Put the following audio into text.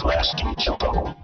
Blasting Choco.